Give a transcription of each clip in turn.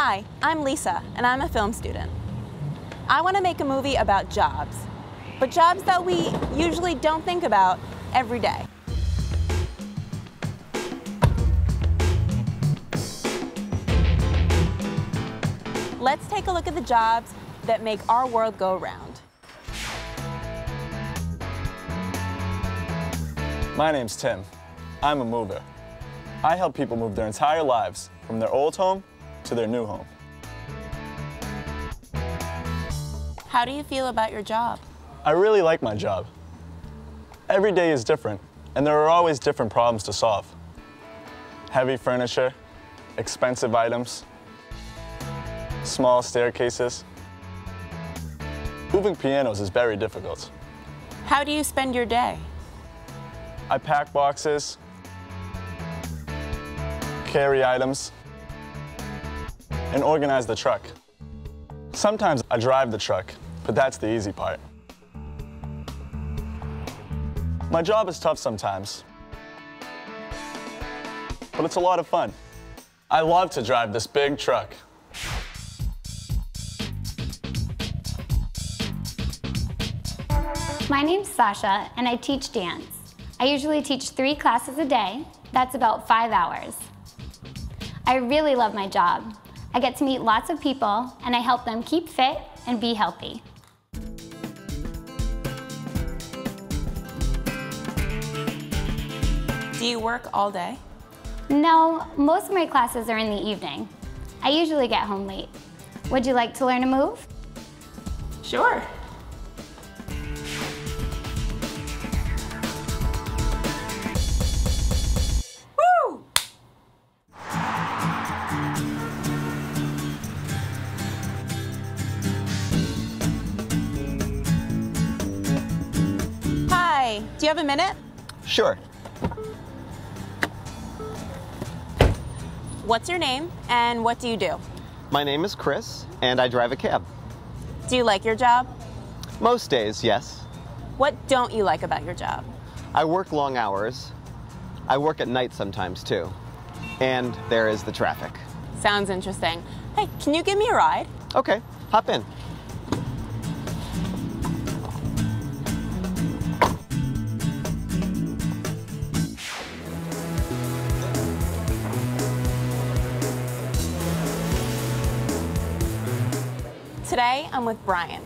Hi, I'm Lisa, and I'm a film student. I want to make a movie about jobs, but jobs that we usually don't think about every day. Let's take a look at the jobs that make our world go round. My name's Tim. I'm a mover. I help people move their entire lives from their old home to their new home. How do you feel about your job? I really like my job. Every day is different, and there are always different problems to solve. Heavy furniture, expensive items, small staircases. Moving pianos is very difficult. How do you spend your day? I pack boxes, carry items, and organize the truck. Sometimes I drive the truck, but that's the easy part. My job is tough sometimes, but it's a lot of fun. I love to drive this big truck. My name's Sasha, and I teach dance. I usually teach three classes a day. That's about five hours. I really love my job. I get to meet lots of people, and I help them keep fit and be healthy. Do you work all day? No, most of my classes are in the evening. I usually get home late. Would you like to learn a move? Sure. Do you have a minute? Sure. What's your name and what do you do? My name is Chris, and I drive a cab. Do you like your job? Most days, yes. What don't you like about your job? I work long hours. I work at night sometimes, too. And there is the traffic. Sounds interesting. Hey, can you give me a ride? Okay, hop in. Today, I'm with Brian.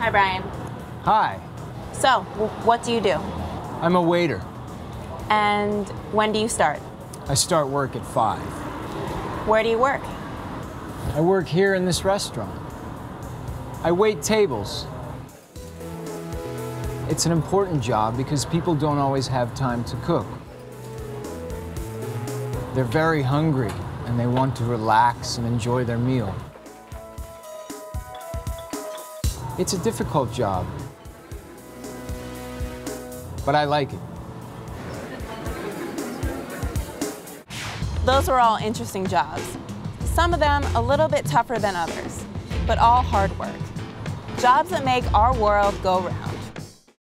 Hi, Brian. Hi, So, what do you do? I'm a waiter. And when do you start? I start work at 5. Where do you work? I work here in this restaurant. I wait tables. It's an important job because people don't always have time to cook. They're very hungry and they want to relax and enjoy their meal. It's a difficult job, but I like it. Those were all interesting jobs. Some of them a little bit tougher than others, but all hard work. Jobs that make our world go round.